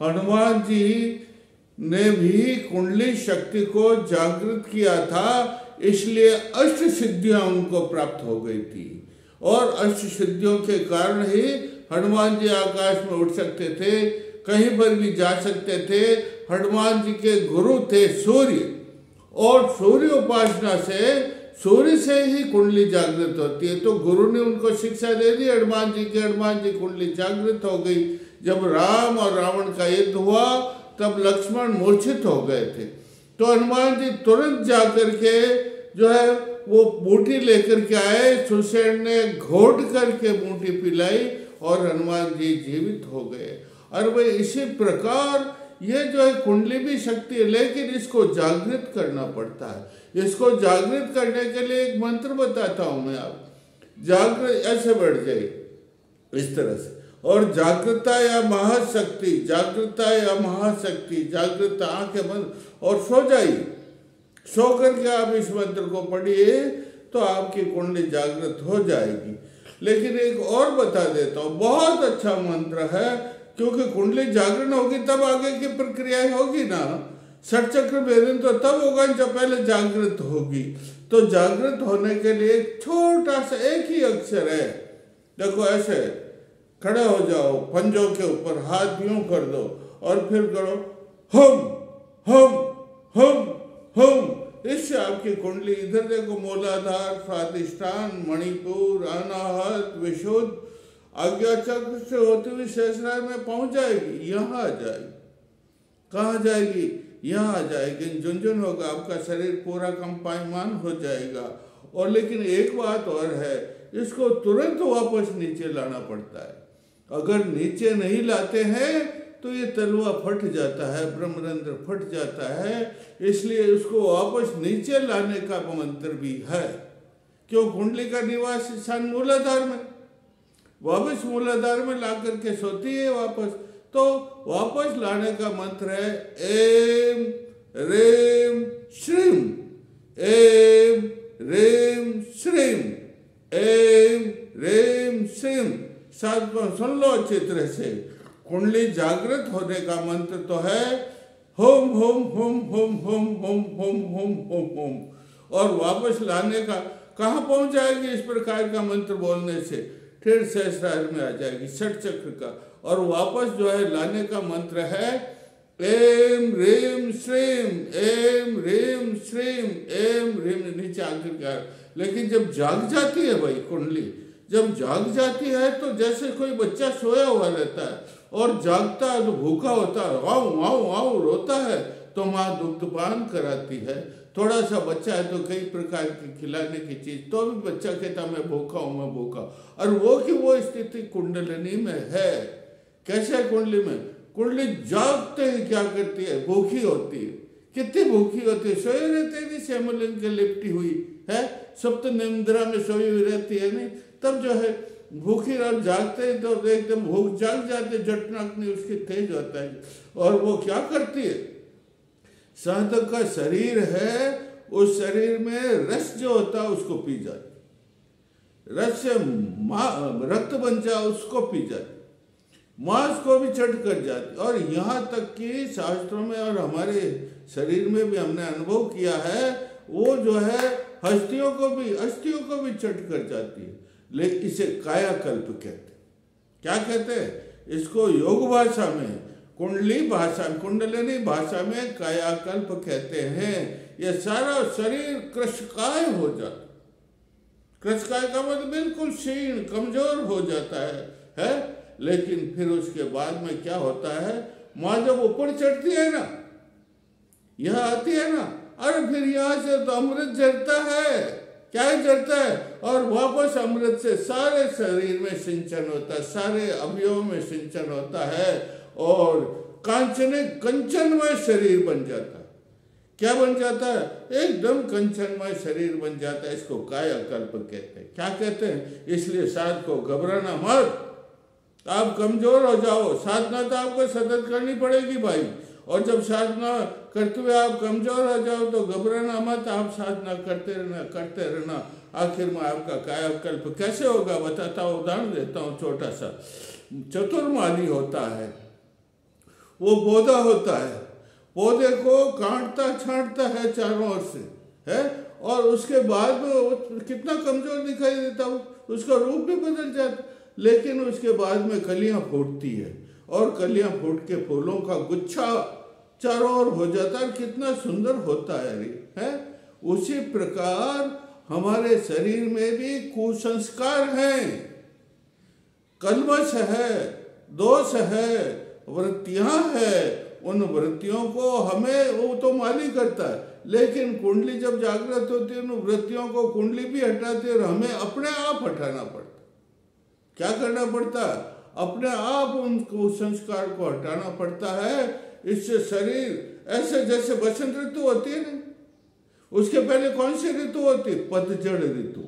हनुमान जी ने भी कुंडली शक्ति को जागृत किया था, इसलिए अष्ट सिद्धियाँ उनको प्राप्त हो गई थी। और अष्ट सिद्धियों के कारण ही हनुमान जी आकाश में उठ सकते थे, कहीं पर भी जा सकते थे। हनुमान जी के गुरु थे सूर्य, और सूर्य उपासना से, सूर्य से ही कुंडली जागृत होती है। तो गुरु ने उनको शिक्षा दे दी, हनुमान जी की हनुमान जी कुंडली जागृत हो गई। जब राम और रावण का युद्ध हुआ, तब लक्ष्मण मूर्छित हो गए थे। तो हनुमान जी तुरंत जाकर के जो है, वो बूटी लेकर के आए, सुसेन ने घोट करके बूटी पिलाई और हनुमान जी जीवित हो गए। और वे इसी प्रकार ये जो है कुंडली भी शक्ति है, लेकिन इसको जागृत करना पड़ता है। इसको जागृत करने के लिए एक मंत्र बताता हूँ मैं आप जागृत ऐसे बढ़ जाए इस तरह से। और जागृता या महाशक्ति जागृता या महाशक्ति जागृत आँखें बंद और सो जाइए। सो करके आप इस मंत्र को पढ़िए तो आपकी कुंडली जागृत हो जाएगी। लेकिन एक और बता देता हूँ, बहुत अच्छा मंत्र है, क्योंकि कुंडली जागरण होगी तब आगे की प्रक्रिया होगी ना। सठ चक्र भेदन तो तब होगा जब पहले जागृत होगी। तो जागृत होने के लिए छोटा सा एक ही अक्षर है। देखो ऐसे। खड़े हो जाओ, पंजों के ऊपर हाथ यूँ कर दो और फिर करो, हम हम हम हम। इससे आपकी कुंडली इधर देखो, मूलाधार स्वादिष्ठान मणिपुर, अनाहत, विशुद्ध। आज्ञा चक्र से होती हुई शेषराय में पहुँच जाएगी, यहाँ आ जाएगी। कहा जाएगी? यहाँ आ जाएगी झुंझुन होगा आपका शरीर पूरा कंपायमान हो जाएगा। और लेकिन एक बात और है, इसको तुरंत वापस नीचे लाना पड़ता है। अगर नीचे नहीं लाते हैं तो ये तलवा फट जाता है, ब्रह्मरंध्र फट जाता है। इसलिए उसको वापस नीचे लाने का मंत्र भी है। क्यों? कुंडली का निवास स्थान मूलाधार में। वापस मूलाधार में ला करके सोती है वापस। तो वापस लाने का मंत्र है, एम, रेम, श्रीम। एम, रेम, श्रीम। एम, रेम, श्रीम। को सुन लो तरह से। कुंडली जागृत होने का मंत्र तो है, होम होम होम होम होम होम होम होम होम होम। और वापस लाने का, कहाँ पहुँच जाएगी इस प्रकार का मंत्र बोलने से? फिर सहस्रार में आ जाएगी, षट चक्र का। और वापस जो है लाने का मंत्र है, एम, रेम, श्रेम, एम, रेम, श्रेम, एम, रेम, नीचे आकर लेकिन जब जाग जाती है भाई कुंडली जब जाग जाती है तो जैसे कोई बच्चा सोया हुआ रहता है और जागता है तो भूखा होता है, आओ आओ आओ, रोता है। तो माँ दुग्धपान कराती है। थोड़ा सा बच्चा है तो कई प्रकार की खिलाने की चीज़ तो भी बच्चा कहता मैं भूखा हूँ, मैं भूखा और वो की वो स्थिति कुंडलिनी में है। कैसे है कुंडली में? कुंडली जागते ही क्या करती है? भूखी होती है। कितनी भूखी होती है? सोए रहते हैं श्यामलिंग के लिपटी हुई है। सप्त निंद्रा में सोई हुई रहती है, नहीं? तब जो है भूखी और जागते हैं तो एकदम भूख जाग जाते जटनाक नहीं उसकी तेज होता है। और वो क्या करती है? साधक का शरीर है, उस शरीर में रस जो होता है उसको पी जाती रस से रक्त बन जाए उसको पी जाती मांस को भी चट कर जाती और यहाँ तक कि शास्त्रों में और हमारे शरीर में भी हमने अनुभव किया है, वो जो है हस्तियों को भी, अस्थियों को भी चट कर जाती है। लेकिन इसे कायाकल्प कहते क्या कहते हैं? इसको योग भाषा में, कुंडली भाषा, कुंडलिनी भाषा में कायाकल्प कहते हैं। यह सारा शरीर कृषकाय हो जाता कृषकाय का मतलब बिल्कुल क्षीण, कमज़ोर हो जाता है है? लेकिन फिर उसके बाद में क्या होता है? माँ जब ऊपर चढ़ती है ना, यह आती है ना, अरे फिर यहाँ से तो अमृत झरता है। क्या करता है? और वापस अमृत से सारे शरीर में सिंचन होता है, सारे अवयवों में सिंचन होता है और कांचने कंचनमय शरीर बन जाता है। क्या बन जाता है? एकदम कंचनमय शरीर बन जाता है, इसको कायाकल्प कहते हैं। क्या कहते हैं? इसलिए साध को घबराना मत। आप कमज़ोर हो जाओ, साधना तो आपको सतत करनी पड़ेगी भाई। और जब साधना करते हुए आप कमज़ोर हो जाओ तो घबराना मत, आप साधना करते रहना करते रहना। आखिर में आपका कायाकल्प कैसे होगा, बताता हूँ, उदाहरण देता हूँ छोटा सा। चतुर्माली होता है। वो पौधा होता है। पौधे को काटता, छाटता है चारों ओर से, है? और उसके बाद में कितना कमज़ोर दिखाई देता हो, उसका रूप भी बदल जाता लेकिन उसके बाद में कलियाँ फूटती है। और कलियाँ फूट के फूलों का गुच्छा चारों ओर हो जाता है। कितना सुंदर होता है रे, है? उसी प्रकार हमारे शरीर में भी कुसंस्कार हैं। कलवश है, दोष है, वृत्तियाँ है। उन वृत्तियों को हमें, वो तो माली करता है। लेकिन कुंडली जब जागृत होती है, उन वृत्तियों को कुंडली भी हटाती है और हमें अपने आप हटाना पड़ता क्या करना पड़ता है? अपने आप उनको संस्कार को हटाना पड़ता है इससे शरीर ऐसे जैसे बसंत ऋतु होती है ना, उसके पहले कौन सी ऋतु होती है? पतझड़ ऋतु।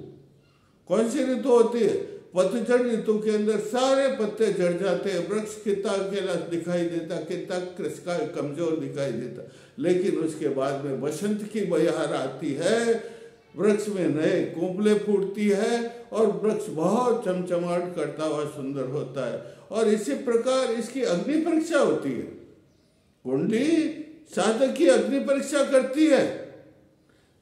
कौन सी ऋतु होती है? पतझड़ ऋतु के अंदर सारे पत्ते झड़ जाते हैं, वृक्ष कितना अकेला दिखाई देता, कितना कृषका कमज़ोर दिखाई देता। लेकिन उसके बाद में बसंत की बहार आती है, वृक्ष में नए कोपले फूटती है और वृक्ष बहुत चमचमाट करता हुआ सुंदर होता है। और इसी प्रकार इसकी अग्नि परीक्षा होती है। कुंडली साधक की अग्नि परीक्षा करती है।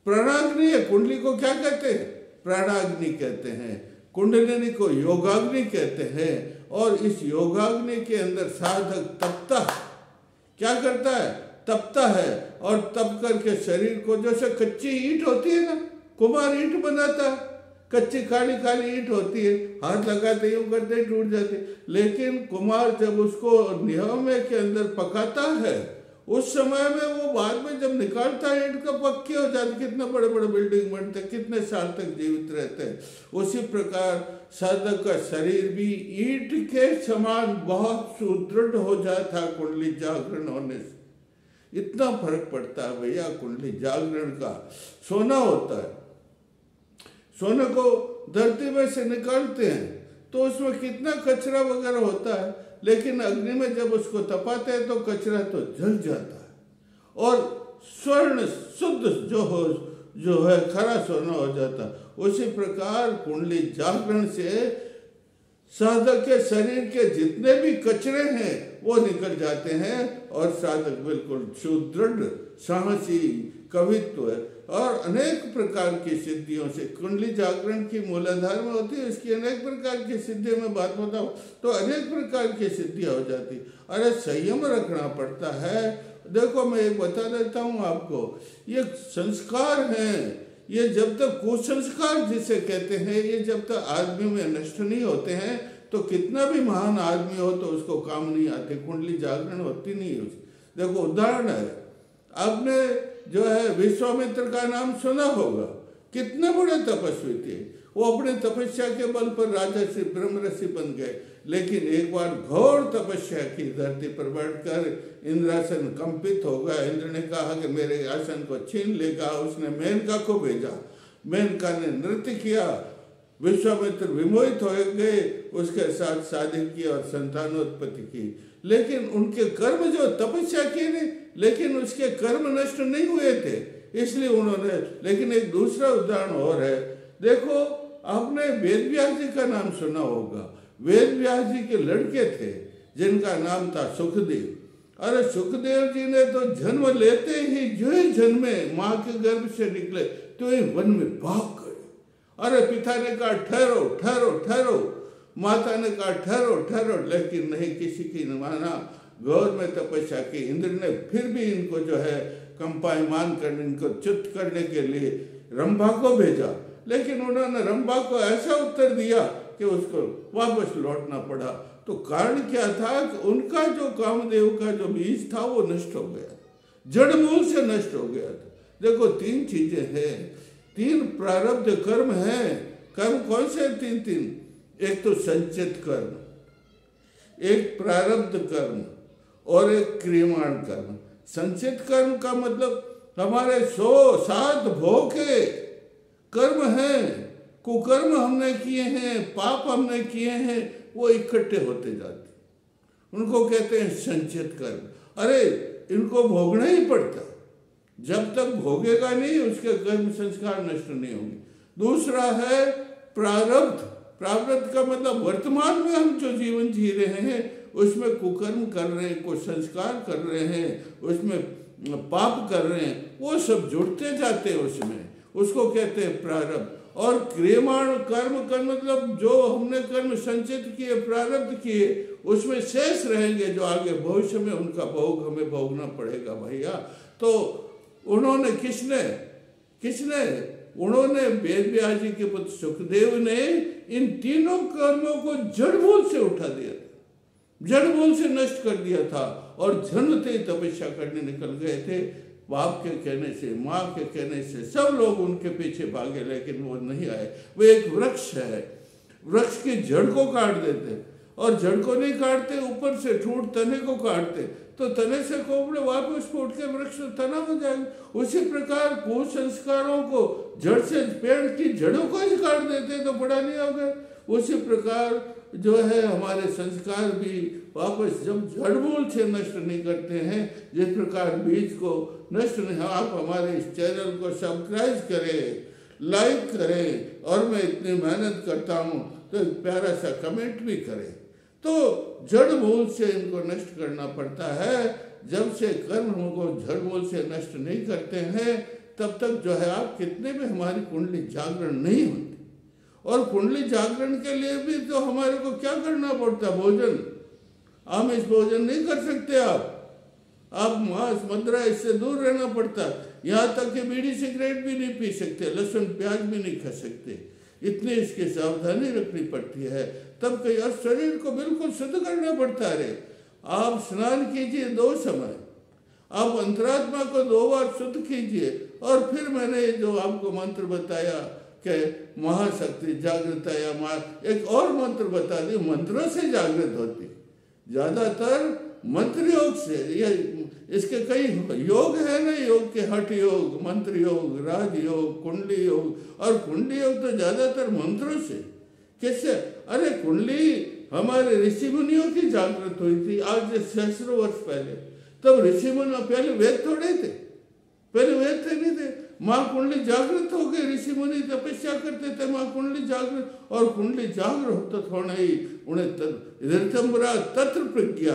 प्राणाग्नि है, कुंडली को क्या कहते हैं? प्राणाग्नि कहते हैं। कुंडलिनी को योगाग्नि कहते हैं। और इस योगाग्नि के अंदर साधक तपता क्या करता है? तपता है। और तप करके शरीर को जैसे कच्ची ईट होती है ना, कुमार ईट बनाता है। कच्ची काली काली ईट होती है, हाथ लगाते यूँ करते टूट जाते लेकिन कुमार जब उसको नियम के अंदर पकाता है, उस समय में वो बाद में जब निकालता है, ईट का पक्के हो जाते कितने बड़े बड़े बिल्डिंग बनते कितने साल तक जीवित रहते हैं। उसी प्रकार साधक का शरीर भी ईट के समान बहुत सुदृढ़ हो जाता है कुंडली जागरण होने से। इतना फ़र्क पड़ता है भैया कुंडली जागरण का। सोना होता है। सोने को धरती में से निकालते हैं। तो उसमें कितना कचरा वगैरह होता है, लेकिन अग्नि में जब उसको तपाते हैं तो कचरा तो जल जाता है। और स्वर्ण शुद्ध जो हो, जो है, खरा सोना हो जाता उसी प्रकार कुंडली जागरण से साधक के शरीर के जितने भी कचरे हैं, वो निकल जाते हैं। और साधक बिल्कुल सुदृढ़, साहसी कवित्व और अनेक प्रकार की सिद्धियों से, कुंडली जागरण की मूलाधार में होती है, इसकी अनेक प्रकार की सिद्धियों में बात बताओ तो अनेक प्रकार की सिद्धियाँ हो जाती अरे, संयम रखना पड़ता है। देखो, मैं एक बता देता हूँ आपको, ये संस्कार हैं। ये जब तक कुसंस्कार जिसे कहते हैं, ये जब तक आदमी में नष्ट नहीं होते हैं तो कितना भी महान आदमी हो तो उसको काम नहीं आते, कुंडली जागरण होती नहीं है देखो, उदाहरण है, आपने जो है विश्वामित्र का नाम सुना होगा। कितने बड़े तपस्वी थे। वो अपने तपस्या के बल पर राजा से ब्रह्मरषि बन गए। लेकिन एक बार घोर तपस्या की धरती पर बैठकर इंद्रासन कंपित हो गया। इंद्र ने कहा कि मेरे आसन को छीन लेगा उसने मेनका को भेजा। मेनका ने नृत्य किया। विश्वामित्र विमोहित हो गए। उसके साथ शादी की और संतानोत्पत्ति की। लेकिन उनके कर्म जो तपस्या की नहीं लेकिन उसके कर्म नष्ट नहीं हुए थे। इसलिए उन्होंने, लेकिन एक दूसरा उदाहरण और है। देखो, आपने वेद जी का नाम सुना होगा। वेद जी के लड़के थे, जिनका नाम था सुखदेव। अरे, सुखदेव जी ने तो जन्म लेते ही जो ही जन्मे माँ के गर्भ से निकले तो ये वन में भाग गए अरे, पिता ने कहा, ठहरो ठहरो ठहरो। माता ने कहा, ठहरो ठहरो, लेकिन नहीं किसी की न माना। गौर में तपस्या की। इंद्र ने फिर भी इनको जो है कंपायमान करने, इनको चुत करने के लिए रंभा को भेजा। लेकिन उन्होंने रंभा को ऐसा उत्तर दिया कि उसको वापस लौटना पड़ा। तो कारण क्या था कि उनका जो कामदेव का जो बीज था, वो नष्ट हो गया। जड़ मूल से नष्ट हो गया था। देखो, तीन चीज़ें हैं। तीन प्रारब्ध कर्म हैं। कर्म कौन से तीन तीन एक तो संचित कर्म एक प्रारब्ध कर्म और एक क्रियमाण कर्म संचित कर्म का मतलब हमारे सो सात भोगे कर्म हैं, कुकर्म हमने किए हैं, पाप हमने किए हैं, वो इकट्ठे होते जाते उनको कहते हैं संचित कर्म। अरे, इनको भोगना ही पड़ता। जब तक भोगेगा नहीं, उसके कर्म संस्कार नष्ट नहीं होंगे। दूसरा है प्रारब्ध। प्रारब्ध का मतलब वर्तमान में हम जो जीवन जी रहे हैं, उसमें कुकर्म कर रहे हैं, कुछ संस्कार कर रहे हैं, उसमें पाप कर रहे हैं, वो सब जुड़ते जाते हैं उसमें। उसको कहते हैं प्रारब्ध। और क्रियमाण कर्म कर मतलब जो हमने कर्म संचित किए, प्रारब्ध किए, उसमें शेष रहेंगे जो आगे भविष्य में उनका भोग, हमें भोगना पड़ेगा भैया। तो उन्होंने किसने किसने, उन्होंने वेद व्यास जी के पुत्र सुखदेव ने इन तीनों कर्मों को जड़ मूल से उठा दिया जड़ मूल से नष्ट कर दिया था और जन्मते तपस्या करने निकल गए थे। बाप के कहने से, माँ के कहने से सब लोग उनके पीछे भागे, लेकिन वो नहीं आए। वो एक वृक्ष है। वृक्ष की जड़ को काट देते। और जड़ को नहीं काटते, ऊपर से ठूट तने को काटते तो तने से खोपड़े वापस फूट के वृक्ष तना हो जाएँगे। उसी प्रकार कुसंस्कारों को जड़ से, पेड़ की जड़ों को ही काट देते तो बड़ा नहीं होगा उसी प्रकार जो है हमारे संस्कार भी वापस जब जड़मूल से नष्ट नहीं करते हैं, जिस प्रकार बीज को नष्ट नहीं, आप हमारे इस चैनल को सब्सक्राइब करें, लाइक करें, और मैं इतनी मेहनत करता हूँ तो प्यारा सा कमेंट भी करें। तो जड़ मूल से इनको नष्ट करना पड़ता है। जब से कर्म को जड़ मूल से नष्ट नहीं करते हैं, तब तक जो है आप कितने भी हमारी कुंडली जागरण नहीं होती। और कुंडली जागरण के लिए भी तो हमारे को क्या करना पड़ता भोजन? हम इस भोजन नहीं कर सकते आप। आप मांस, मदरा इससे दूर रहना पड़ता। यहाँ तक कि बीड़ी सिगरेट भी नहीं पी सकते, लहसुन प्याज भी नहीं खा सकते। इतनी इसकी सावधानी रखनी पड़ती है। तब कहीं और शरीर को बिल्कुल शुद्ध करना पड़ता है आप स्नान कीजिए दो समय। आप अंतरात्मा को दो बार शुद्ध कीजिए। और फिर मैंने जो आपको मंत्र बताया कि महाशक्ति जागृत या एक और मंत्र बता दी मंत्रों से जागृत होती। ज़्यादातर मंत्र योग से, ये इसके कई योग है ना, योग के हठ योग, मंत्र योग राज योग, कुंडली योग, और कुंडली योग तो ज़्यादातर मंत्रों से। कैसे? अरे कुंडली हमारे ऋषि मुनियों की जागृत हुई थी, आज से सहस्रों वर्ष पहले। तब ऋषि मुनि पहले वेद थोड़े थे, पहले वेद थे नहीं थे। माँ कुंडली जागृत हो गए ऋषि मुनि तपस्या करते थे, माँ कुंडली जागृत, और कुंडली जागृत तो थोड़ा ही, उन्हें तत्र प्रज्ञा।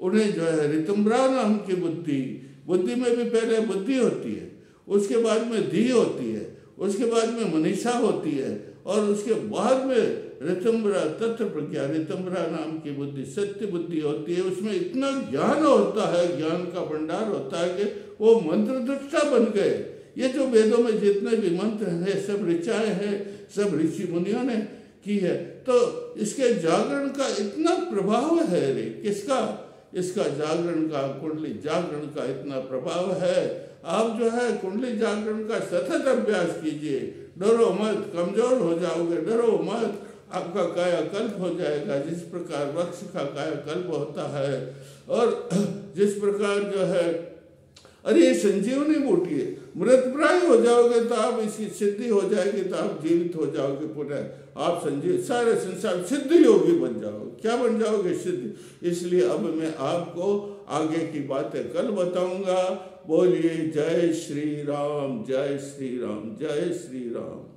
उन्हें जो है ऋतम्बरा नाम की बुद्धि बुद्धि में भी पहले बुद्धि होती है, उसके बाद में धी होती है, उसके बाद में मनीषा होती है, और उसके बाद में ऋतम्बरा तत्व प्रज्ञा ऋतम्बरा नाम की बुद्धि, सत्य बुद्धि होती है, उसमें इतना ज्ञान होता है, ज्ञान का भंडार होता है कि वो मंत्र दृष्टा बन गए। ये जो वेदों में जितने भी मंत्र हैं, सब ऋचाएँ हैं, सब ऋषि मुनियों ने की है तो इसके जागरण का इतना प्रभाव है रे, किसका? इसका जागरण का, कुंडली जागरण का इतना प्रभाव है। आप जो है, कुंडली जागरण का सतत अभ्यास कीजिए। डरो मत, कमज़ोर हो जाओगे, डरो मत। आपका कायाकल्प हो जाएगा, जिस प्रकार वृक्ष का कायाकल्प होता है। और जिस प्रकार जो है, अरे संजीवनी बूटी है मृत प्राय हो जाओगे तो आप इसकी सिद्धि हो जाएगी तो आप जीवित हो जाओगे पुनः। आप संजीव सारे संसार सिद्ध योगी बन जाओगे। क्या बन जाओगे? सिद्ध। इसलिए अब मैं आपको आगे की बातें कल बताऊँगा। बोलिए, जय श्री राम, जय श्री राम, जय श्री राम।